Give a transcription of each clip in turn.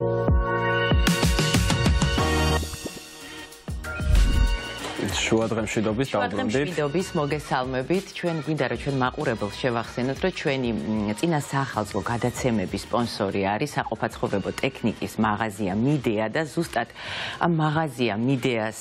you შუადღემშვიდობის დაუბრუნდით. შუადღემშვიდობის მოგესალმებით. ჩვენ გვინდა რომ ჩვენ მაყურებელს შევახსენოთ, რომ ჩვენი წინა საახალწლო გადაცემების სპონსორი არის საყოფაცხოვრებო ტექნიკის მაღაზია მიდეა და ზუსტად ამ მაღაზია მიდეას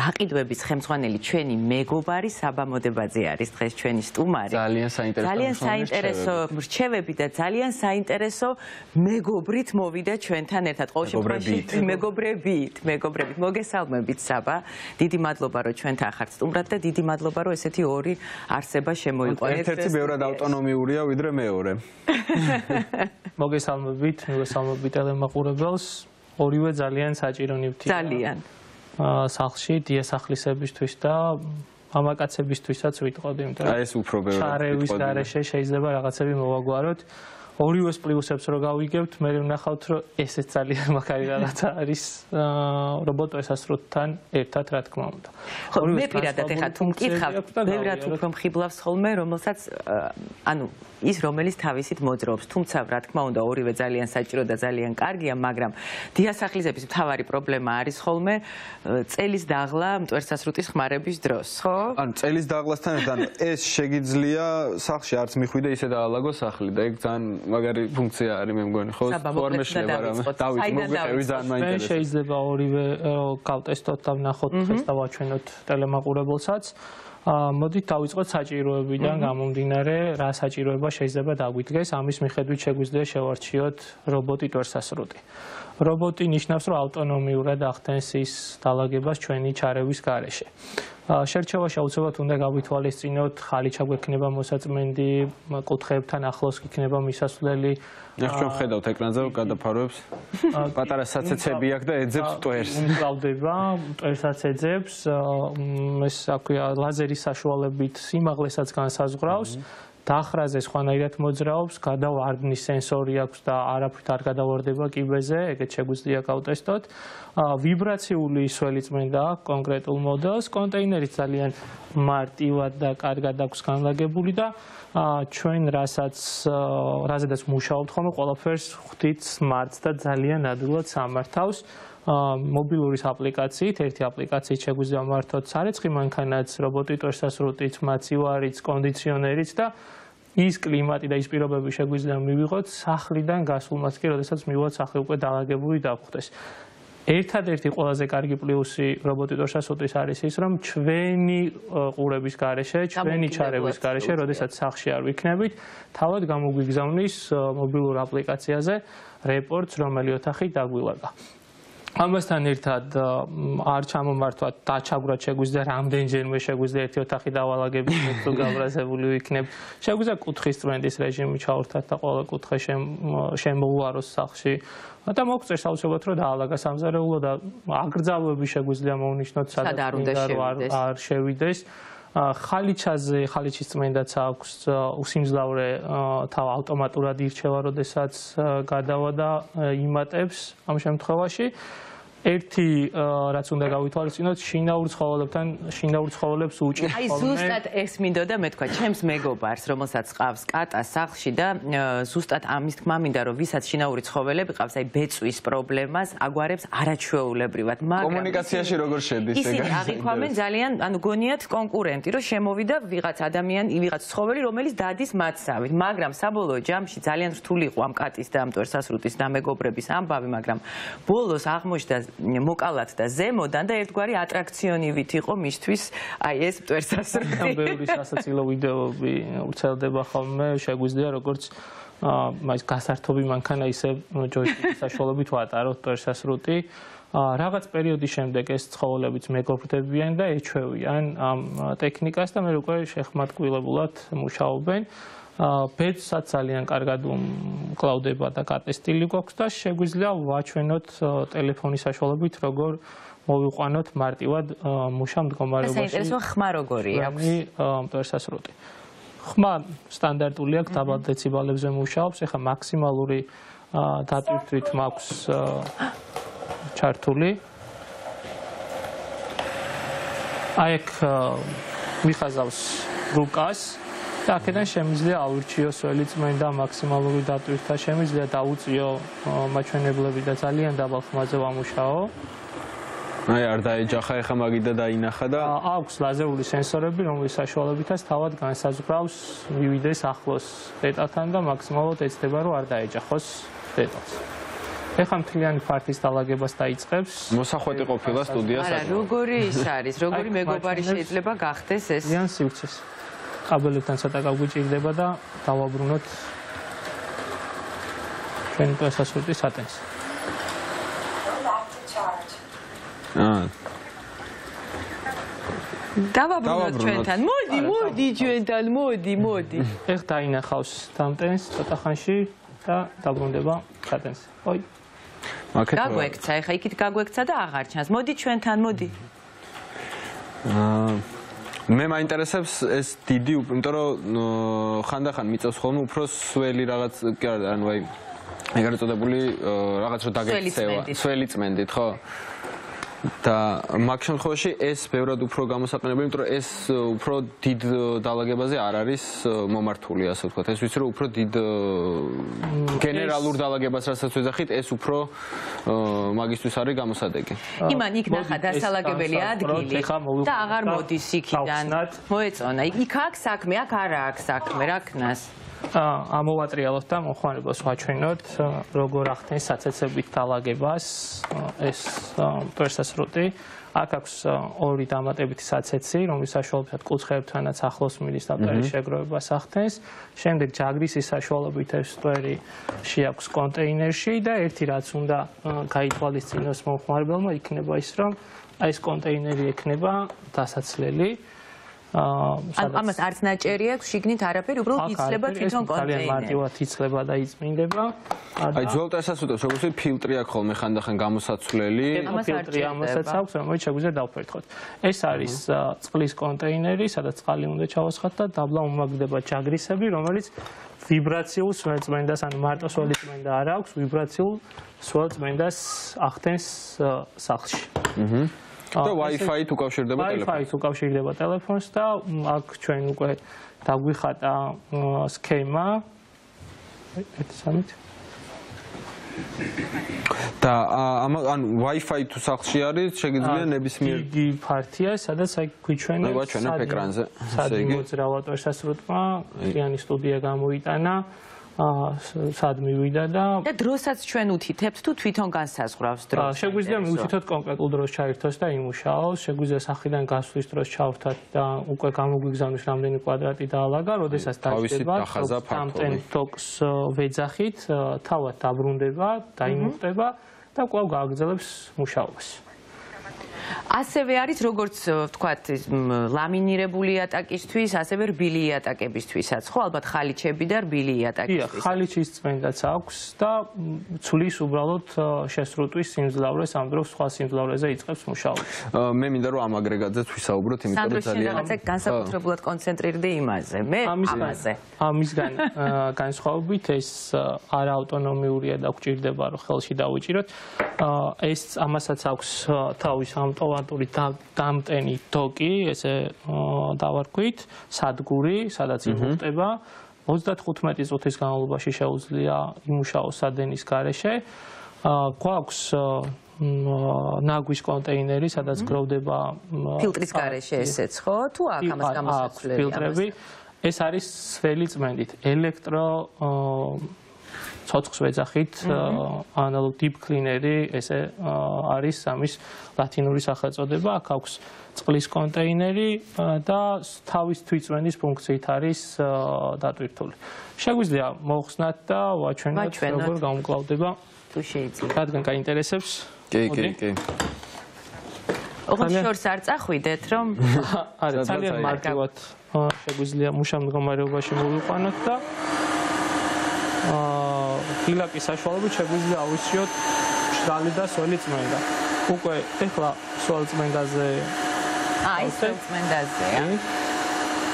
გაყიდვების ხელმძღვანელი ჩვენი მეგობარი საბამოდებაძე არის დღეს ჩვენი სტუმარი. ძალიან საინტერესო ძალიან საინტერესო რჩევები და ძალიან საინტერესო მეგობრით მოვიდა ჩვენთან ერთად ყოველ შემთხვევაში მეგობრებით, მეგობრებით. მოგესალმებით საბა. დიდი მადლობა რომ ჩვენთან ხართ სტუმრად და დიდი მადლობა რომ ესეთი ორი არსება შემოიყვანეთ. ერთ-ერთი ბევრად ავტონომიურია ვიდრე მეორე. მოგესალმებით, მოგესალმებით ტელემაყურებელს. ორივე ძალიან საჭირო ნივთია. ძალიან. აა სახლში დიასახლისებისთვის და ამაკაცებისთვისაც ვიტყოდი, იმიტომ რომ ეს უფრო ბევრად ჩარევის გარეშე შეიძლება რაღაცები მოვაგვაროთ. ორივეს პლუსებს რო გავიგებთ, მე ვნახავთ, რომ ესეც ძალიან მაგარი რაღაცა არის რობოტ ესასროთთან ერთად, რა თქმა უნდა. ხო, მე პირადად ეხა თუ რა თუ უფრო მხიბლავს ხოლმე, რომელსაც ანუ ის რომელიც თავისით მოძრაობს, თუმცა რა თქმა უნდა ორივე ძალიან საჭირო და ძალიან კარგია, მაგრამ დიასახლისების მთავარი პრობლემა არის ხოლმე წელის დაღლა მტვერსასრუტის ხმარების დროს, ხო? ანუ წელის დაღლასთან ერთად ეს შეიძლება სახლში არც მიხვიდე ისე დაალაგო სახლი და ეგ ძალიან მაგარი ფუნქცია არის მე მგონი, ხო? ფორმე შეიძლება რა. დავით მოგვიყევი ძალიან მაინტერესებს. შეიძლება ორივე გავტესტოთ და ვნახოთ ეს და ვაჩვენოთ ტელემაყურებელსაც. მოდით დავიწყოთ საჭიროებიდან გამომდინარე, რა საჭიროება შეიძლება დაგვითგეს, ამის მიხედვით შეგვიძლია შევარჩიოთ რობოტი თორსასრუტი. რობოტი ნიშნავს, რომ ავტონომიურად ახდენს ის დალაგებას ჩვენი ჩარევის გარეშე. შერჩევაში აუცილებლად უნდა გავითვალისწინოთ, ხალი ჩაგვექნება მოსაწმენდი, კუთხეებთან ახლოს იქნება მისასვლელი. ახ ჩვენ ხედავთ ეკრანზე გადაფარვებს. პატარა საცეცები აქვს და ეძებს ტვერს. უკრავდება, ტვერსაც ეძებს. ეს აქვია ლაზერის საშუალებით სიმაღლესაც განსაზღვრავს. დახრაზე სხვანაირად მოძრაობს, გადავარდნის სენსორი აქვს და არაფრით არ გადავარდება კიბეზე, ეგეც შეგვიძლია გავტესტოთ. ვიბრაციული სველი წმენდა აქვს კონკრეტულ მოდელს, კონტეინერი ძალიან მარტივად და კარგად აქვს განლაგებული და ჩვენ რასაც რაზედაც მუშაობთ ხოლმე, ყველაფერს ხვდით smart და ძალიან ადვილად სამართავს. მობილურის აპლიკაციით, ერთი აპლიკაციით შეგვიძლია მართოთ სარეცხი მანქანაც, რობოტი ტვერსასრუტით, მაცივარიც, კონდიციონერიც და ის კლიმატი და ის პირობები შეგვიძლია მივიღოთ სახლიდან გასულმაც კი, როდესაც მივიღოთ სახლი უკვე დაალაგებული დაგხვდეს. ერთადერთი ყველაზე კარგი პლუსი რობოტი ტვერსასრუტის არის ის, რომ ჩვენი ყურების გარეშე, ჩვენი ჩარევის გარეშე, როდესაც სახლში არ ვიქნებით, თავად გამოგვიგზავნის მობილურ აპლიკაციაზე რეპორტს, რომელი ოთახი დაგვილაგა. ამასთან ერთად არ ჩამომართვათ დაჩაგვრად შეგვიძლია რამდენჯერმე შეგვიძლია ერთი ოთახი დავალაგებით თუ გავრაზებული ვიქნებ. შეგვიძლია კუთხის ტრენდის რეჟიმი ჩავრთათ და ყველა კუთხე შემოუაროს სახლში. და მოგწერს აუცილებლად რომ დაალაგა სამზარეულო და აკრძალვები შეგვიძლია მოვნიშნოთ სადაც არ შევიდეს ხალიჩაზე ხალიჩის წმენდაც აქვს უსიმძლავრე თავ ავტომატურად ირჩევა, როდესაც გადავა და იმატებს ამ შემთხვევაში. ერთი რაც უნდა გავითვალისწინოთ შინაურ ცხოველებთან შინაურ ცხოველებს უჭირ ხოლმე. აი ზუსტად ეს მინდოდა მე თქვა ჩემს მეგობარს რომელსაც ყავს კატა სახლში და ზუსტად ამის თქმა მინდა რომ ვისაც შინაური ცხოველები ყავს აი ბეწვის პრობლემას აგვარებს არაჩვეულებრივად მაგრამ კომუნიკაციაში როგორ შედის ეგ ისინი აღიქვამენ ძალიან ანუ გონიათ კონკურენტი რომ შემოვიდა ვიღაც ადამიანი ვიღაც ცხოველი რომელიც დადის მათსავით მაგრამ საბოლოო ჯამში ძალიან რთული იყო ამ კატის და ამ ტვერსასრუტის დამეგობრების ამბავი მაგრამ ბოლოს აღმოჩნდა მოკალათ და ზემოდან და ერთგვარი ატრაქციონივით იყო მისთვის აი ეს მტვერსასრუტი. ბევრი სასაცილო ვიდეოები ვრცელდება ხოლმე, შეგვიძლია როგორც აა ის გასართობი მანქანა ისე ჯოისტიკის საშუალებით ვატაროთ მტვერსასრუტი. აა რაღაც პერიოდის შემდეგ ეს ცხოველებიც მეგობრდებიან და ეჩვევიან ამ ტექნიკას და მე უკვე შეხმატკილებულად მუშაობენ. ბედსაც ძალიან კარგად კლაუდება და კატესტილი გვაქვს და შეგვიძლია ვაჩვენოთ ტელეფონის საშუალებით როგორ მოვიყვანოთ მარტივად მუშა მდგომარეობაში. ეს ინტერესო ხმა როგორი აქვს? მტვერსასრუტი. ხმა სტანდარტული აქვს დაბალ დეციბალებზე მუშაობს, ეხა მაქსიმალური დატვირთვით მაქვს ჩართული. აი ეგ მიხაზავს რუკას და აქედან შემიძლია აურჩიოს ველი წმენდა მაქსიმალური დატვირთვა, შემიძლია დაუწიო მაჩვენებლები და ძალიან დაბალ ხმაზე ვამუშაო. აი არ დაეჯახა ეხა მაგიდა დაინახა და აქვს ლაზერული სენსორები, რომლის საშუალებითაც თავად განსაზღვრავს მივიდეს ახლოს დეტალთან და მაქსიმალურად ეცდება რომ არ დაეჯახოს დეტალს. ეხლა მთლიანი ფართის დაალაგებას დაიწყებს. მოსახვეტი ყოფილა სტუდიას. არა, როგორი ის არის, როგორი მეგობარი შეიძლება გახდეს ეს? ძალიან სივრცეს. კაბელებთან ცოტა გაგვიჭირდება და დავაბრუნოთ ჩვენი პროცესორის ატენს. აა დავაბრუნოთ ჩვენთან. მოდი, მოდი ჩვენთან, მოდი, მოდი. ეხ დაინახავს დამტენს ცოტა ხანში და დაბრუნდება ატენს. ой მაკეთ გაგვექცა, ეხა იქით გაგვექცა და აღარ ჩანს. მოდი ჩვენთან, მოდი. აა მე მაინტერესებს ეს დიდი, იმიტომ რომ ხანდახან მიწევს ხოლმე უფრო სველი რაღაც, კი არა, ანუ აი ეგრეთ წოდებული რაღაც რო დაგექცევა, სველი წმენდით, ხო? და მაგ შემთხვევაში ეს ბევრად უფრო გამოსაყენებელი, იმიტომ რომ ეს უფრო დიდ დაალაგებაზე არ არის მომართული, ასე ვთქვათ. ეს ვიცი რომ უფრო დიდ გენერალურ დაალაგებას რასაც ვეძახით, ეს უფრო მაგისტვის არის გამოსადეგი. იმან იქ ნახა დასალაგებელი ადგილი და აღარ მოდის იქიდან. მოეწონა. იქ აქ საქმე, აქ არა აქ საქმე, რა ქნას? ამოვატრიალოთ და მოხმარებას ვაჩვენოთ როგორ ახდენს საცეცებით დაალაგებას ეს პრესესრუტი აქ აქვს ორი დამატებითი საცეცი, რომლის საშუალებითაც კუთხეებთანაც ახლოს მიდის და პერის შეგროვებას ახდენს. შემდეგ ჯაგრის ის საშუალებით ეს პერი შეაქვს კონტეინერში და ერთი რაც უნდა გაითვალისწინოს მომხმარებელმა იქნება ის, რომ ეს კონტეინერი ექნება დასაცლელი. ამას არც ნაჭერი აქვს შიგნით არაფერი უბრალოდ იცლება თვითონ კონტეინერი ძალიან მარტივად იცლება და იწმინდება. აი ძველ ტესტს უთავს როგორც ფილტრი აქვს ხოლმე ხანდახან გამოსაცვლელი. ფილტრი ამასაც აქვს რომელიც შეგვიძლია დავფერთხოთ. ეს არის წყლის კონტეინერი სადაც წყალი უნდა ჩავასხათ და დაბლა უმაგდება ჯაგრისები რომელიც ვიბრაციულ სველწმენდას ან მარტო სველწმენდა არ აქვს ვიბრაციულ სველწმენდას ახდენს სახლში. აჰა და Wi-Fi-ით უკავშირდება ტელეფონს. Wi-Fi-ით უკავშირდება ტელეფონს და აქ ჩვენ უკვე დაგვიხატა სქემა. ეს სამით. და ამ ან Wi-Fi თუ სახლში არის, შეგიძლია ნებისმიერ იგი ფართია, სადაც აი გვიჩვენებს. აი ვაჩვენებ ეკრანზე. ესე იგი მოძრავად შესასრულმა, იანი სტუდია გამოიტანა. სად მივიდა და და დროსაც ჩვენ უთითებთ თუ თვითონ განსაზღვრავს დროს. შეგვიძლია მივუთითოთ კონკრეტულ დროს ჩაერთოს და იმუშაოს, შეგვიძლია სახიდან გასვლის დროს ჩავრთათ და უკვე გამოგვიგზავნის რამდენი კვადრატი დაალაგა, როდესაც დაიწყება სამტენ ტოქს ვეძახით, თავად დაბრუნდება, დაიმუხტება და კვლავ გააგრძელებს მუშაობას. ასევე არის როგორც ვთქვათ ლამინირებული ატაკისთვის, ასევე რბილი ატაკებისთვისაც, ხო, ალბათ ხალიჩები და რბილი ატაკისთვის. დიახ, ხალიჩის წმენდაც აქვს და ცulis უბრალოდ შესრუტვის სიმძლავრეს ამ დროს სხვა სიმძლავრეზე იწყებს მუშაობას. მე მინდა რომ ამ აგრეგატზე ვისაუბროთ, იმიტომ რომ ძალიან რაღაცა განსაკუთრებულად კონცენტრირდი იმაზე, მე ამაზე. ამისგან განსხვავებით ეს არაავტონომიურია და გვჭირდება რომ ხელში დავიჭიროთ. ეს ამასაც აქვს თავის ამტო ავტომატური დამტენი დოკი, ესე დავარქვით, სადგური, სადაც იმუშტება 35 წუთის განმავლობაში შეუძლია იმუშაოს სადენის გარეშე. გვაქვს ნაგვის კონტეინერი, სადაც გროვდება ფილტრის გარეშე ესეც, ხო? თუ აქ ამას გამოსაცვლელი ფილტრები. ეს არის სველი წმენდით, ელექტრო ცოცხს ვეძახით ანალოგ deep cleaner-ი ესე არის ამის ლათინური სახელწოდება. აქ აქვს წყლის კონტეინერი და თავის თვითწვენის ფუნქციით არის დატვირთული. შეგვიძლია მოხსნათ და ვაჩვენოთ როგორ გამკლავდება თუ შეიძლება. რადგან გაინტერესებს? კი კი კი. ოღონდ შორს არ წახვიდეთ რომ არა ძალიან მარტივად შეგვიძლია მუშა მდგომარეობაში მოვიყვანოთ და ფილაკის საშუალებით შეგვიძლია ავისიოთ შრალი და სველი წმენდა. უკვე ეხლა სველი წმენდაზე აი სველი წმენდაზეა.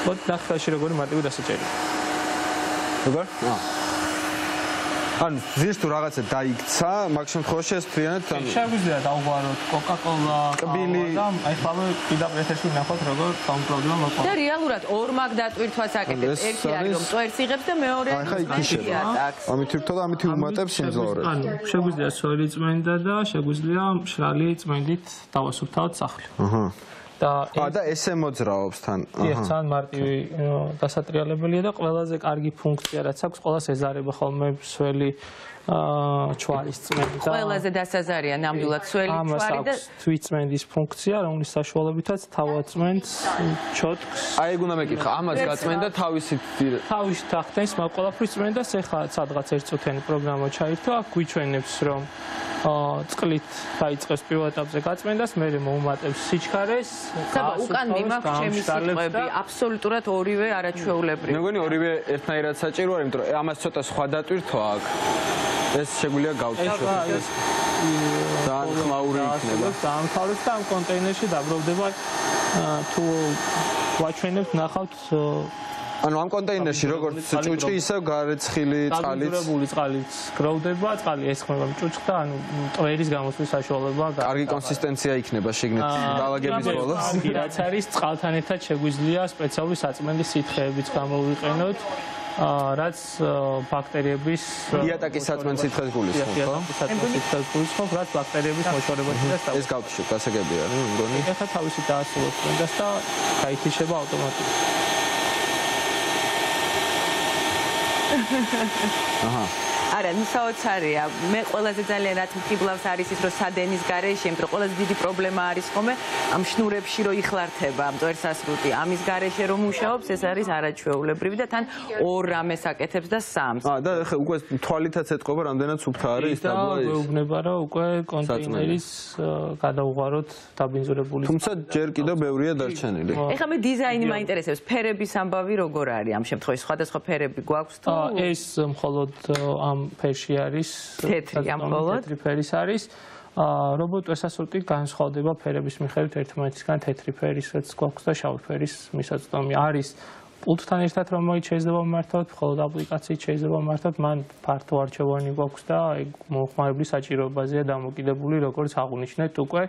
მოდი ნახავში როგორი მარტივი დასაჭერი. როგორ? აა. ანუ ზის თუ რაღაცა დაიქცა, მაგ შემთხვევაში ეს ფრიანად ან შეგვიძლია დავგვაროთ Coca-Cola, კბილი და აი ხალე კიდევ ეთერში ნახოთ როგორ პრობლემა მოყვა. და რეალურად ორ მაგ დატვირთვას აკეთებს. ერთი არის რომ წვერს იღებს და მეორე არის იქიშება. ამით ვირთო და ამით უმატებს სიმძლავრე. ანუ შეგვიძლია სორი წმენდა და შეგვიძლია მშრალი წმენდით დავასუფთავოთ სახლი. აჰა. და ა და ესე მოძრაობს თან. აჰა. ძალიან მარტივი დასატრიალებელია და ყველაზე კარგი ფუნქცია რაც აქვს ყოველას ეზარება ხოლმე სველი აა ჩვარის წმენდა. ყველაზე დასაზარია ნამდვილად სველი ჩვარი და თვითწმენდის ფუნქცია, რომლის საშუალებითაც თავად წმენს ჩოტკს. აი ეგ უნდა მეკითხა, ამას გაწმენდა თავისი თავის თახტენს, მაგ ყველაფრის წმენდა, ეხლა სადღაც ერთწუთიანი პროგრამა ჩაირთო, აქ გვიჩვენებს რომ წყლით დაიწყებს პირველ ეტაპზე გაწმენდას, მე მომატებს სიჩქარეს. საბა უკან მიმაქვს ჩემი სიტყვები, აბსოლუტურად ორივე არაჩვეულებრივი. მე მგონი ორივე ერთნაირად საჭირო არის, იმიტომ რომ ამას ცოტა სხვა დატვირთვა აქვს. ეს შეგვიძლია გავწევთ. ძალიან ხმაური იქნება. დაამთავრებს და ამ კონტეინერში დაბრუნდება თუ ვაჩვენებთ ნახავთ ანუ ამ კონტეინერში როგორც ჭუჭი ისევ გარეცხილი წყალიც დაგროვებული წყალიც გროვდება, წყალი ესხმება ჭუჭს და ანუ ტვერის გამოსვლის საშუალება გაქვს. კარგი კონსისტენცია იქნება შეგნით დაალაგების ბოლოს. რაც არის წყალთან ერთად შეგვიძლია სპეციალური საწმენდის სითხეებიც გამოვიყენოთ. რაც ბაქტერიების იატაკის საწმენდ სითხეს გულისხმობს, ხო? იატაკის სითხეს გულისხმობს, რაც ბაქტერიების მოშორებაში და ეს გავფიშო, გასაგებია, მგონი. ეხლა თავისი დაასრულოთ წმენდას და გაითიშება ავტომატურად. აჰა არა, საოცარია. მე ყველაზე ძალიან რაც მკიბლავს არის ის, რომ სადენის გარეშე, იმიტომ რომ ყველაზე დიდი პრობლემა არის ხომე ამ შნურებში რომ იხლართება ამ წერსასრუტი. ამის გარეშე რომ მუშაობს, ეს არის არაჩვეულებრივი და თან ორ რამეს აკეთებს და სამს. აა და ხე უკვე თვალითაც ეთყობა რამდენად სუფთა არის დაბლა ის. და გვეუბნება რომ უკვე კონტეინერის გადაუღაროთ დაბინძურებული. თუმცა ჯერ კიდევ ბევრია დარჩენილი. ეხლა მე დიზაინი მაინტერესებს, ფერების ამბავი როგორ არის ამ შემთხვევაში? სხვადასხვა ფერები გვაქვს თუ ეს მხოლოდ ამ ფერში არის თეთრი ამ მხოლოდ? თეთრი ფერის არის. ა რობოტ ესასურტი განსხვავდება ფერების მიხედვით ერთმანეთისგან თეთრი ფერისაც გვაქვს და შავი ფერის მისაწვდომი არის. პულტთან ერთად რომ შეიძლება მართოთ, მხოლოდ აპლიკაციით შეიძლება მართოთ, მან ფართო არჩევანი გვაქვს და ეგ მოხმარებლის საჭიროებაზეა დამოკიდებული, როგორც აღნიშნეთ უკვე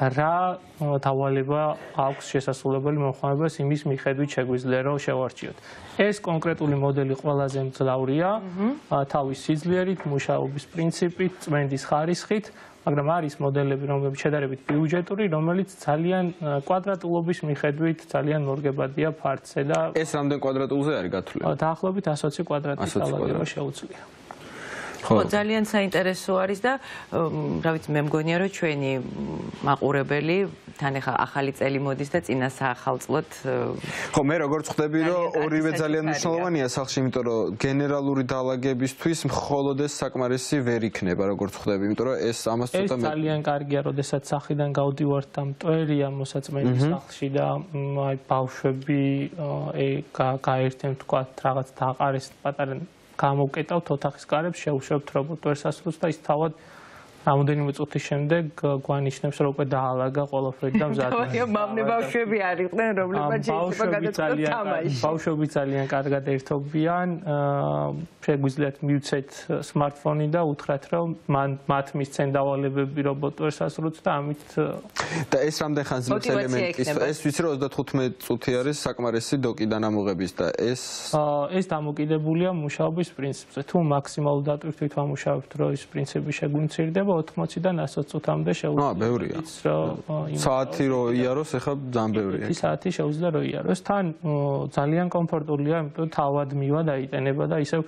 რა დავალება აქვს შესაძლებელი მოხმარებას იმის მიხედვით შეგვიძლია რომ შევარჩიოთ. ეს კონკრეტული მოდელი ყველაზე მძლავრია თავის სიძლიერით, მუშაობის პრინციპით, წმენდის ხარისხით, მაგრამ არის მოდელები, რომლებიც შედარებით ბიუჯეტური, რომელიც ძალიან კვადრატულობის მიხედვით ძალიან მორგებადია ფართზე და ეს რამდენ კვადრატულზე არის გათვლილი? დაახლოებით 120 კვადრატის დავალება შეუძლია. ხო. ძალიან საინტერესო არის და რა ვიცი მე მგონია რომ ჩვენი მაყურებელი თან ახლა ახალი წელი მოდის და წინა საახალწლოდ ხო მე როგორც ხვდები რომ ორივე ძალიან მნიშვნელოვანია სახში იმიტომ რომ გენერალური დაალაგებისთვის მხოლოდ ეს საკმარისი ვერ იქნება როგორც ხვდები იმიტომ რომ ეს ამას ცოტა მე ძალიან კარგია როდესაც სახიდან გავდივართ და მტვერია მოსაწმენდის სახლში და აი ბავშვები ე გაერთენ თქვა რაღაც დააყარეს პატარა გამოვკეტავთ ოთახის კარებს, შეუშვებთ რობოტ ვერსასრუს და ის თავად რამოდენიმე წუთის შემდეგ გვანიშნებს რომ უკვე დაალაგა ყველაფერი და მზადია. აი, მავნე ბავშვები არიყვნენ, რომლებმაც შეიძლება გადაწყვეტა თამაში. ბავშვები ძალიან კარგად ერთობიან. აა შეგვიძლიათ მივცეთ smartphone-ი და უთხრათ რომ მან მათ მისცენ დავალებები რობოტვერსასრუც და ამით და ეს რამდენ ხანს ძლებს ელემენტის ეს ვიცი რომ 35 წუთი არის საკმარისი დოკიდან ამოღების და ეს აა ეს დამოკიდებულია მუშაობის პრინციპზე. თუ მაქსიმალურ დატვირთვით ვამუშავებთ რომ ის პრინციპი შეგვიმცირდება 80-დან 100 წუთამდე შეუძლია. აა, ბევრია. საათი რო იაროს, ეხლა ძალიან ბევრია. საათი შეუძლია რო იაროს. თან ძალიან კომფორტულია, იმიტომ თავად მივა და იტენება და ისევ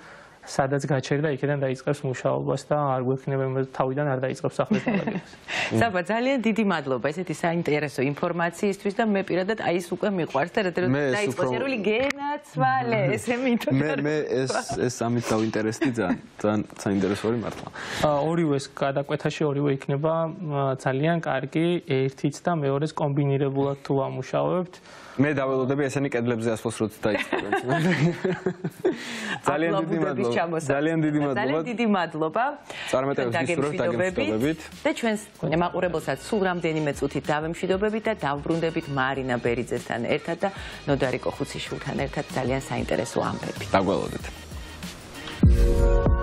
სადაც გაჩერდა იქიდან დაიწყებს მუშაობას და არ გვექნება იმ თავიდან არ დაიწყებს ახლა მოვალეობას. საბა ძალიან დიდი მადლობა ესეთი საინტერესო ინფორმაციისთვის და მე პირადად აი ეს უკვე მიყვარს და რადგან დაიწყოს ერული გენაცვალე ესე მითო მე მე ეს ეს ამით დავინტერესდი ძალიან ძალიან საინტერესოა მართლა. ორივეს გადაკვეთაში ორივე იქნება ძალიან კარგი ერთიც და მეორეს კომბინირებულად თუ ამუშავებთ. მე დაველოდები ესენი კედლებზე ასვლას როც დაიწყებენ. ძალიან დიდი მადლობა. ჩამოსვლა. ძალიან დიდი მადლობა. ძალიან დიდი მადლობა. წარმატებებს ვისურვებთ დაგემშვიდობებით და ჩვენს მაყურებელსაც სულ რამდენიმე წუთით დავემშვიდობებით და დავბრუნდებით მარინა ბერიძესთან ერთად და ნოდარიკო ხუციშვილთან ერთად ძალიან საინტერესო ამბებით. დაგველოდეთ. Thank you.